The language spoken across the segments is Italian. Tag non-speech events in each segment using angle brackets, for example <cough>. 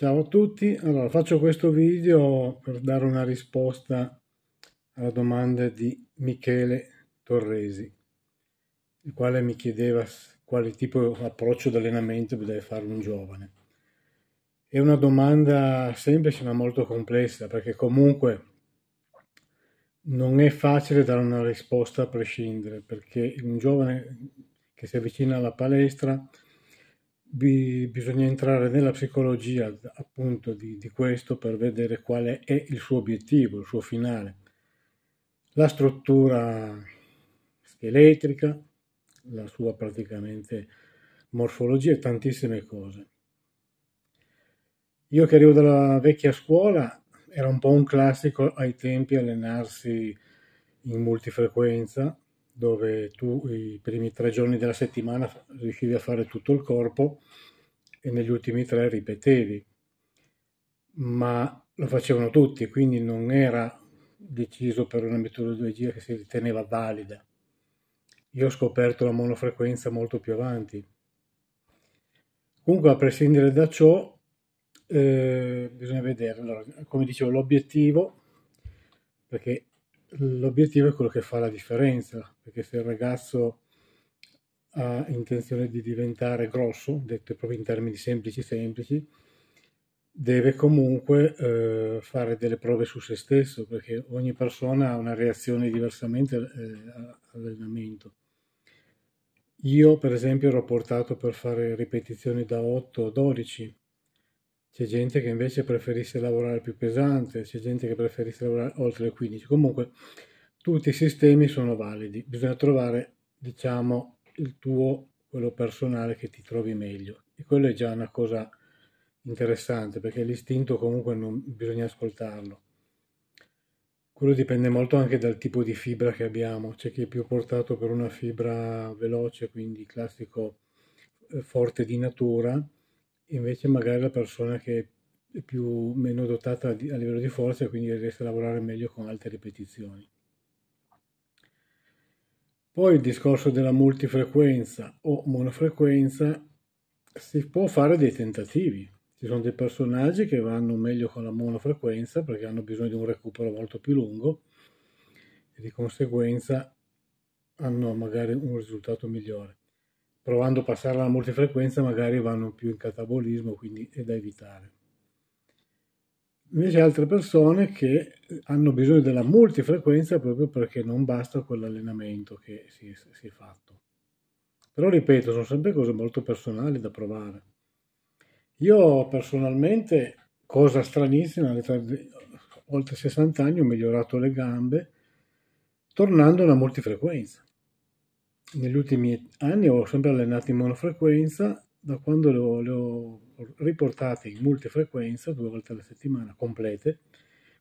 Ciao a tutti, allora faccio questo video per dare una risposta alla domanda di Michele Torresi, il quale mi chiedeva quale tipo di approccio d'allenamento deve fare un giovane. È una domanda semplice ma molto complessa perché comunque non è facile dare una risposta a prescindere perché un giovane che si avvicina alla palestra bi- bisogna entrare nella psicologia appunto di, di questo per vedere quale è il suo obiettivo, il suo finale. La struttura scheletrica, la sua praticamente morfologia e tantissime cose. Io che arrivo dalla vecchia scuola era un po' un classico ai tempi allenarsi in multifrequenza dove tu i primi tre giorni della settimana riuscivi a fare tutto il corpo e negli ultimi tre ripetevi. Ma lo facevano tutti, quindi non era deciso per una metodologia che si riteneva valida. Io ho scoperto la monofrequenza molto più avanti. Comunque, a prescindere da ciò, eh, bisogna vedere, allora, come dicevo, l'obiettivo, perché l'obiettivo è quello che fa la differenza, perché se il ragazzo ha intenzione di diventare grosso, detto proprio in termini semplici semplici, deve comunque eh, fare delle prove su se stesso, perché ogni persona ha una reazione diversamente eh, all'allenamento. Io, per esempio, ero portato per fare ripetizioni da 8 o 12, c'è gente che invece preferisse lavorare più pesante, c'è gente che preferisse lavorare oltre le 15. Comunque tutti i sistemi sono validi, bisogna trovare, diciamo, il tuo, quello personale che ti trovi meglio. E quello è già una cosa interessante, perché l'istinto comunque non bisogna ascoltarlo. Quello dipende molto anche dal tipo di fibra che abbiamo. C'è chi è più portato per una fibra veloce, quindi classico eh, forte di natura, invece magari la persona che è più meno dotata a livello di forza e quindi riesce a lavorare meglio con alte ripetizioni. Poi il discorso della multifrequenza o monofrequenza si può fare dei tentativi. Ci sono dei personaggi che vanno meglio con la monofrequenza perché hanno bisogno di un recupero molto più lungo e di conseguenza hanno magari un risultato migliore provando a passare alla multifrequenza magari vanno più in catabolismo, quindi è da evitare. Invece altre persone che hanno bisogno della multifrequenza proprio perché non basta quell'allenamento che si, si è fatto. Però ripeto, sono sempre cose molto personali da provare. Io personalmente, cosa stranissima, all'età di oltre 60 anni ho migliorato le gambe tornando alla multifrequenza negli ultimi anni ho sempre allenato in monofrequenza, da quando le ho, le ho riportate in multifrequenza due volte alla settimana, complete,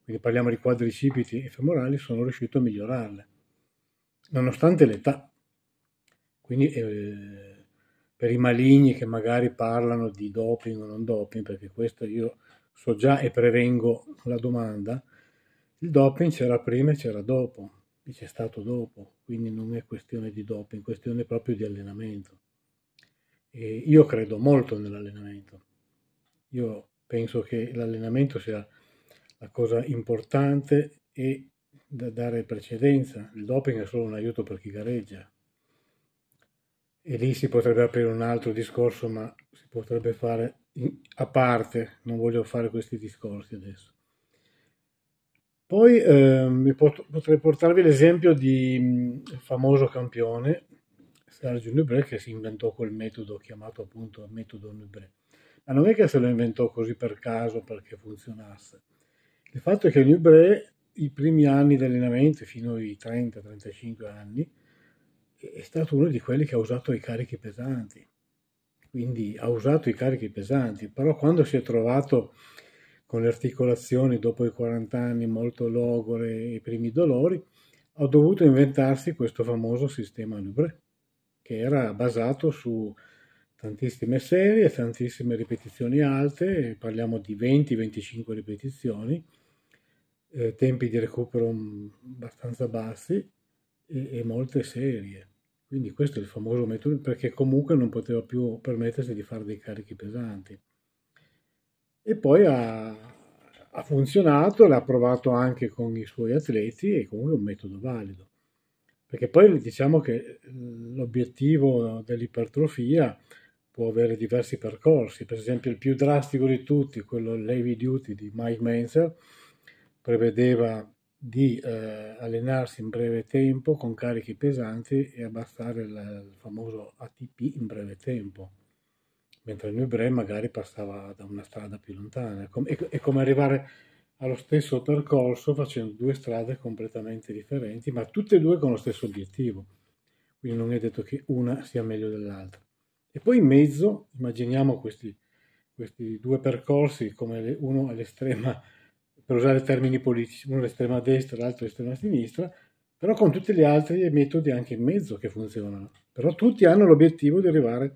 quindi parliamo di quadricipiti e femorali, sono riuscito a migliorarle, nonostante l'età. Quindi eh, per i maligni che magari parlano di doping o non doping, perché questo io so già e prevengo la domanda, il doping c'era prima e c'era dopo c'è stato dopo, quindi non è questione di doping, è questione proprio di allenamento. E io credo molto nell'allenamento. Io penso che l'allenamento sia la cosa importante e da dare precedenza. Il doping è solo un aiuto per chi gareggia. E lì si potrebbe aprire un altro discorso, ma si potrebbe fare a parte, non voglio fare questi discorsi adesso. Poi eh, potrei portarvi l'esempio di un famoso campione, Sergio Nubre, che si inventò quel metodo chiamato appunto metodo Nubre. Ma non è che se lo inventò così per caso perché funzionasse. Il fatto è che Nubre, i primi anni di allenamento, fino ai 30-35 anni, è stato uno di quelli che ha usato i carichi pesanti. Quindi ha usato i carichi pesanti, però quando si è trovato con le articolazioni dopo i 40 anni molto logore e i primi dolori, ho dovuto inventarsi questo famoso sistema Nubre, che era basato su tantissime serie, tantissime ripetizioni alte, parliamo di 20-25 ripetizioni, eh, tempi di recupero abbastanza bassi e, e molte serie. Quindi questo è il famoso metodo perché comunque non poteva più permettersi di fare dei carichi pesanti e poi ha, ha funzionato, l'ha provato anche con i suoi atleti e comunque è un metodo valido. Perché poi diciamo che l'obiettivo dell'ipertrofia può avere diversi percorsi, per esempio il più drastico di tutti, quello heavy duty di Mike Menzer, prevedeva di eh, allenarsi in breve tempo con carichi pesanti e abbassare il, il famoso ATP in breve tempo, mentre il Bre magari passava da una strada più lontana. È come arrivare allo stesso percorso facendo due strade completamente differenti, ma tutte e due con lo stesso obiettivo. Quindi non è detto che una sia meglio dell'altra. E poi in mezzo immaginiamo questi, questi due percorsi come uno all'estrema per usare termini politici, uno all'estrema destra e l'altro all'estrema sinistra, però con tutti gli altri metodi anche in mezzo che funzionano. Però tutti hanno l'obiettivo di arrivare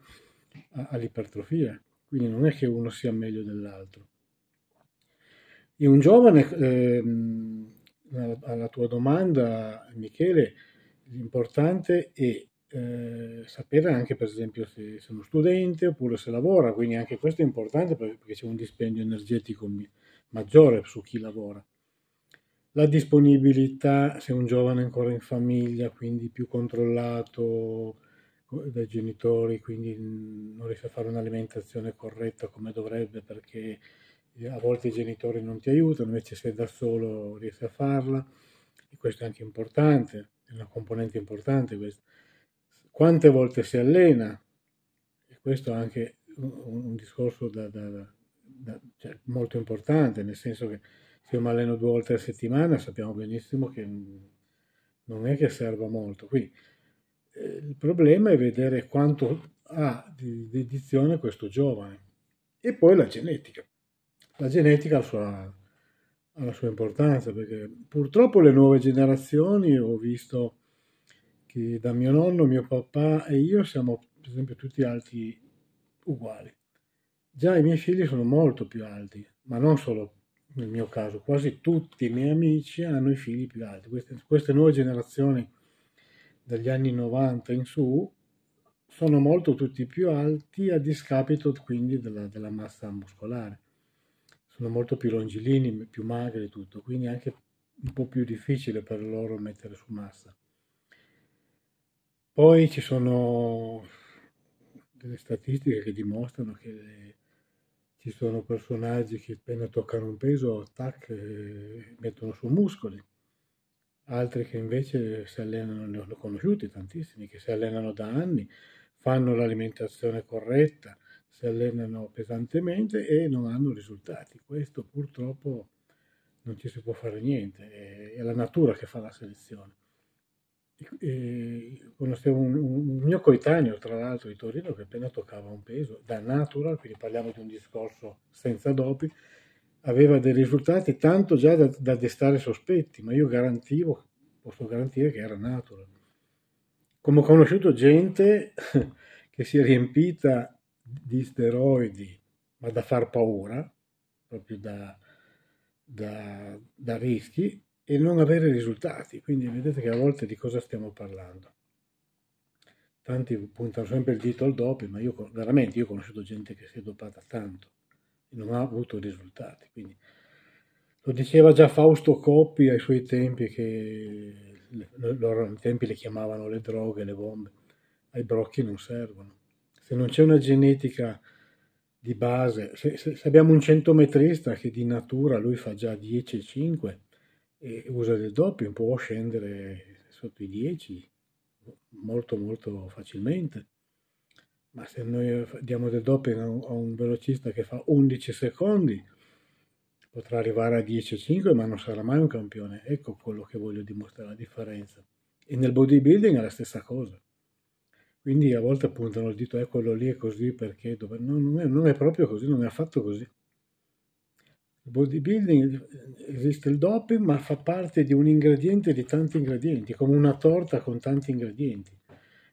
all'ipertrofia, quindi non è che uno sia meglio dell'altro. In un giovane, ehm, alla tua domanda, Michele, l'importante è eh, sapere anche per esempio se, se è uno studente oppure se lavora, quindi anche questo è importante perché c'è un dispendio energetico maggiore su chi lavora. La disponibilità, se un giovane è ancora in famiglia, quindi più controllato dai genitori, quindi non riesce a fare un'alimentazione corretta come dovrebbe perché a volte i genitori non ti aiutano, invece se da solo riesce a farla, e questo è anche importante, è una componente importante questa. Quante volte si allena? E questo è anche un, un discorso da, da, cioè, molto importante, nel senso che se io mi alleno due volte a settimana sappiamo benissimo che non è che serva molto. Quindi eh, il problema è vedere quanto ha di dedizione questo giovane. E poi la genetica. La genetica ha, sua, ha la sua importanza perché purtroppo le nuove generazioni ho visto che da mio nonno, mio papà e io siamo per esempio tutti alti uguali. Già i miei figli sono molto più alti, ma non solo nel mio caso, quasi tutti i miei amici hanno i figli più alti. Queste, queste nuove generazioni dagli anni 90 in su sono molto tutti più alti a discapito quindi della, della massa muscolare. Sono molto più longilini, più magri e tutto, quindi anche un po' più difficile per loro mettere su massa. Poi ci sono delle statistiche che dimostrano che le, ci sono personaggi che appena toccano un peso, tac, eh, mettono su muscoli, altri che invece si allenano, ne ho conosciuti tantissimi, che si allenano da anni, fanno l'alimentazione corretta, si allenano pesantemente e non hanno risultati. Questo purtroppo non ci si può fare niente, è la natura che fa la selezione conoscevo un, un, mio coetaneo, tra l'altro di Torino, che appena toccava un peso da natural, quindi parliamo di un discorso senza doping, aveva dei risultati tanto già da, da destare sospetti, ma io garantivo, posso garantire che era natural. Come ho conosciuto gente <laughs> che si è riempita di steroidi, ma da far paura, proprio da, da, da rischi, e non avere risultati. Quindi vedete che a volte di cosa stiamo parlando. Tanti puntano sempre il dito al doping, ma io veramente io ho conosciuto gente che si è dopata tanto e non ha avuto risultati. Quindi, lo diceva già Fausto Coppi ai suoi tempi, che loro ai tempi le chiamavano le droghe, le bombe. Ai brocchi non servono. Se non c'è una genetica di base, se, se, se abbiamo un centometrista che di natura lui fa già 10,5 e usa del doping può scendere sotto i 10 molto molto facilmente ma se noi diamo del doping a un velocista che fa 11 secondi potrà arrivare a 10,5 ma non sarà mai un campione ecco quello che voglio dimostrare la differenza e nel bodybuilding è la stessa cosa quindi a volte puntano il dito, eh, quello lì è così perché dove... no, non, è, non è proprio così, non è affatto così. Il bodybuilding esiste il doping, ma fa parte di un ingrediente di tanti ingredienti, come una torta con tanti ingredienti.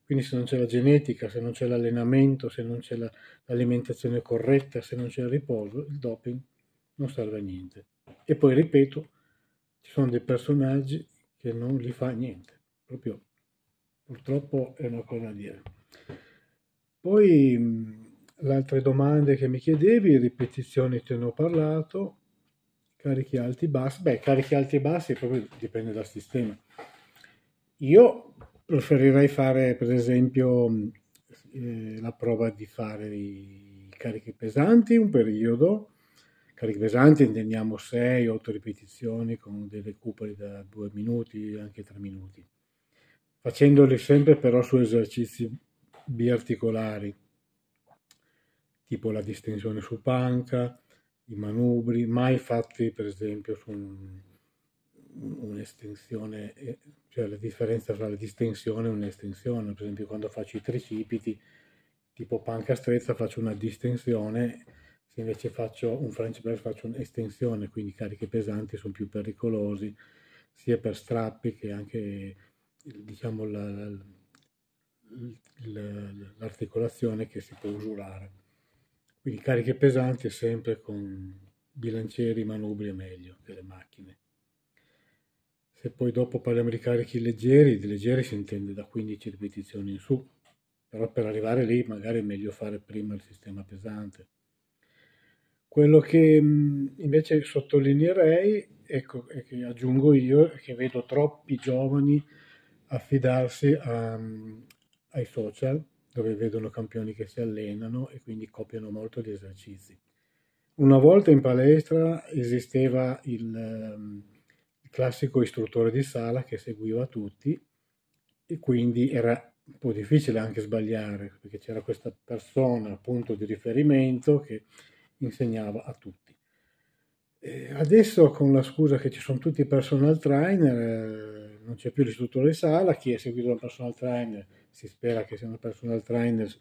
Quindi se non c'è la genetica, se non c'è l'allenamento, se non c'è la, l'alimentazione corretta, se non c'è il riposo, il doping non serve a niente. E poi ripeto, ci sono dei personaggi che non gli fa niente. Proprio purtroppo è una cosa da dire. Poi le altre domande che mi chiedevi, ripetizioni te ne ho parlato, carichi alti e bassi, beh carichi alti e bassi proprio dipende dal sistema. Io preferirei fare per esempio eh, la prova di fare i carichi pesanti un periodo, carichi pesanti intendiamo 6-8 ripetizioni con delle cupole da 2 minuti, anche 3 minuti, facendoli sempre però su esercizi biarticolari, tipo la distensione su panca, i manubri, mai fatti per esempio su un, un'estensione, eh, cioè la differenza tra la distensione e un'estensione, per esempio quando faccio i tricipiti, tipo panca stretta faccio una distensione, se invece faccio un French press faccio un'estensione, quindi cariche pesanti sono più pericolosi, sia per strappi che anche diciamo la, l'articolazione che si può usurare. Quindi cariche pesanti sempre con bilancieri, manubri è meglio che le macchine. Se poi dopo parliamo di carichi leggeri, di leggeri si intende da 15 ripetizioni in su, però per arrivare lì magari è meglio fare prima il sistema pesante. Quello che invece sottolineerei, ecco, e che aggiungo io, è che vedo troppi giovani affidarsi a, ai social, dove vedono campioni che si allenano e quindi copiano molto gli esercizi. Una volta in palestra esisteva il il classico istruttore di sala che seguiva tutti e quindi era un po' difficile anche sbagliare perché c'era questa persona, punto di riferimento, che insegnava a tutti. E adesso con la scusa che ci sono tutti i personal trainer, eh, non c'è più l'istruttore di sala, chi è seguito da un personal trainer si spera che sia un personal trainer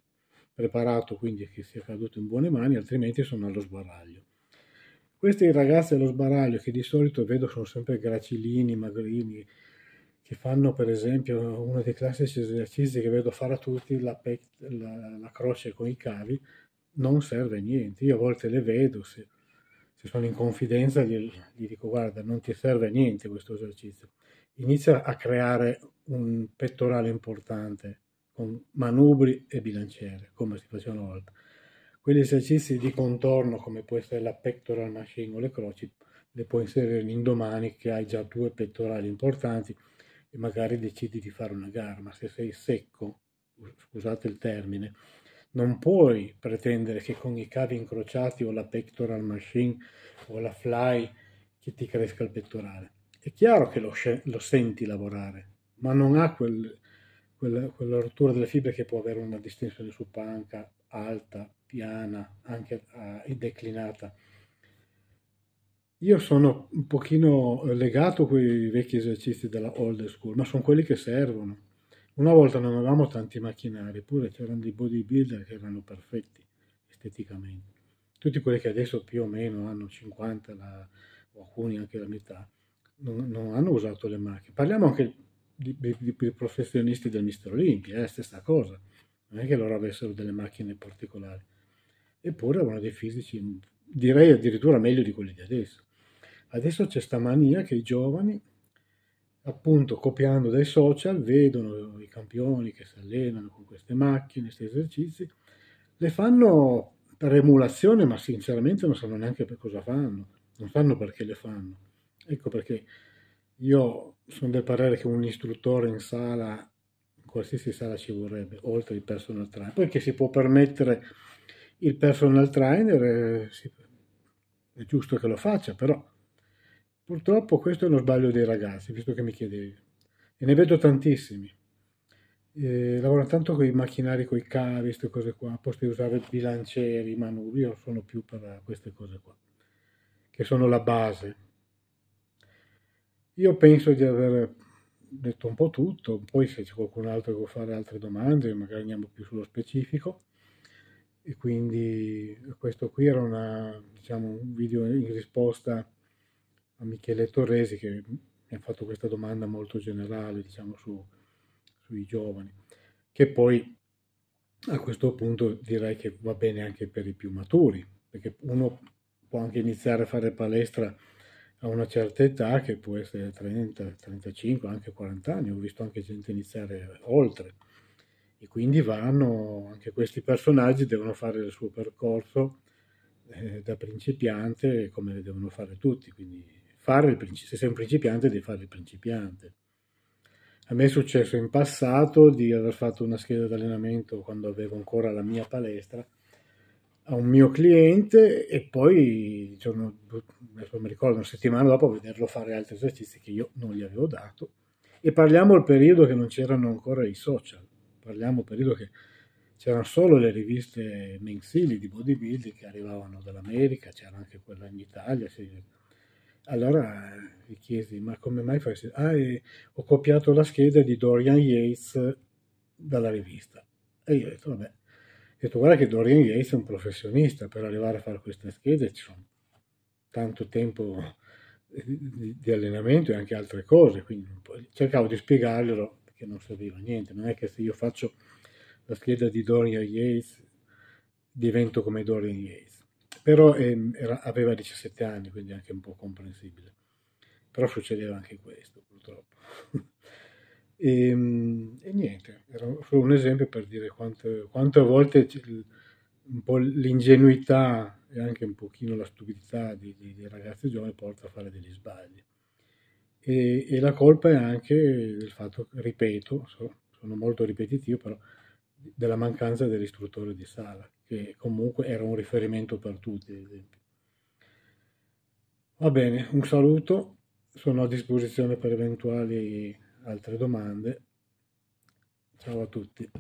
preparato, quindi che sia caduto in buone mani, altrimenti sono allo sbaraglio. Questi ragazzi allo sbaraglio che di solito vedo sono sempre gracilini, magrini, che fanno per esempio uno dei classici esercizi che vedo fare a tutti, la, pe- la, la croce con i cavi, non serve a niente. Io a volte le vedo, se, se sono in confidenza gli, gli, dico guarda non ti serve a niente questo esercizio. Inizia a creare un pettorale importante con manubri e bilanciere, come si faceva una volta quegli esercizi di contorno come può essere la pectoral machine o le croci le puoi inserire in domani che hai già due pettorali importanti e magari decidi di fare una gara. Ma se sei secco scusate il termine non puoi pretendere che con i cavi incrociati o la pectoral machine o la fly che ti cresca il pettorale. È chiaro che lo, lo senti lavorare ma non ha quel, quella, quella rottura delle fibre che può avere una distensione su panca alta piana, anche uh, declinata. Io sono un pochino legato a quei vecchi esercizi della old school, ma sono quelli che servono. Una volta non avevamo tanti macchinari, eppure c'erano dei bodybuilder che erano perfetti esteticamente. Tutti quelli che adesso più o meno hanno 50, la, o alcuni anche la metà, non, non, hanno usato le macchine. Parliamo anche di, di, di professionisti del Mister Olympia, è la stessa cosa. Non è che loro avessero delle macchine particolari eppure avevano dei fisici, direi addirittura meglio di quelli di adesso. Adesso c'è sta mania che i giovani, appunto copiando dai social, vedono i campioni che si allenano con queste macchine, questi esercizi, le fanno per emulazione, ma sinceramente non sanno neanche per cosa fanno, non sanno perché le fanno. Ecco perché io sono del parere che un istruttore in sala, in qualsiasi sala ci vorrebbe, oltre il personal trainer, poi che si può permettere il personal trainer è, giusto che lo faccia, però purtroppo questo è uno sbaglio dei ragazzi, visto che mi chiedevi. E ne vedo tantissimi. Eh, lavorano tanto con i macchinari, con i cavi, queste cose qua, a posto di usare bilancieri, manubri, io sono più per queste cose qua, che sono la base. Io penso di aver detto un po' tutto, poi se c'è qualcun altro che vuole fare altre domande, magari andiamo più sullo specifico e quindi questo qui era una, diciamo, un video in risposta a Michele Torresi che mi ha fatto questa domanda molto generale diciamo, su, sui giovani, che poi a questo punto direi che va bene anche per i più maturi, perché uno può anche iniziare a fare palestra a una certa età, che può essere 30, 35, anche 40 anni, ho visto anche gente iniziare oltre e quindi vanno, anche questi personaggi devono fare il suo percorso eh, da principiante come devono fare tutti, quindi fare il, se sei un principiante devi fare il principiante. A me è successo in passato di aver fatto una scheda di allenamento quando avevo ancora la mia palestra a un mio cliente e poi giorno, adesso mi ricordo una settimana dopo vederlo fare altri esercizi che io non gli avevo dato. E parliamo del periodo che non c'erano ancora i social parliamo periodo che c'erano solo le riviste mensili di bodybuilding che arrivavano dall'America, c'era anche quella in Italia. Allora gli chiesi, ma come mai fai? Ah, ho copiato la scheda di Dorian Yates dalla rivista. E io ho detto, vabbè, ho detto, guarda che Dorian Yates è un professionista, per arrivare a fare queste schede ci sono tanto tempo di, di allenamento e anche altre cose, quindi cercavo di spiegarglielo che non serviva a niente, non è che se io faccio la scheda di Dorian Yates divento come Dorian Yates, però eh, era, aveva 17 anni, quindi anche un po' comprensibile, però succedeva anche questo purtroppo. e, <laughs> ehm, e, niente, era solo un esempio per dire quante, quante volte un po' l'ingenuità e anche un pochino la stupidità di, di, di ragazzi giovani porta a fare degli sbagli. E, e la colpa è anche del fatto, ripeto, sono molto ripetitivo, però della mancanza dell'istruttore di sala, che comunque era un riferimento per tutti, ad esempio. Va bene, un saluto, sono a disposizione per eventuali altre domande. Ciao a tutti.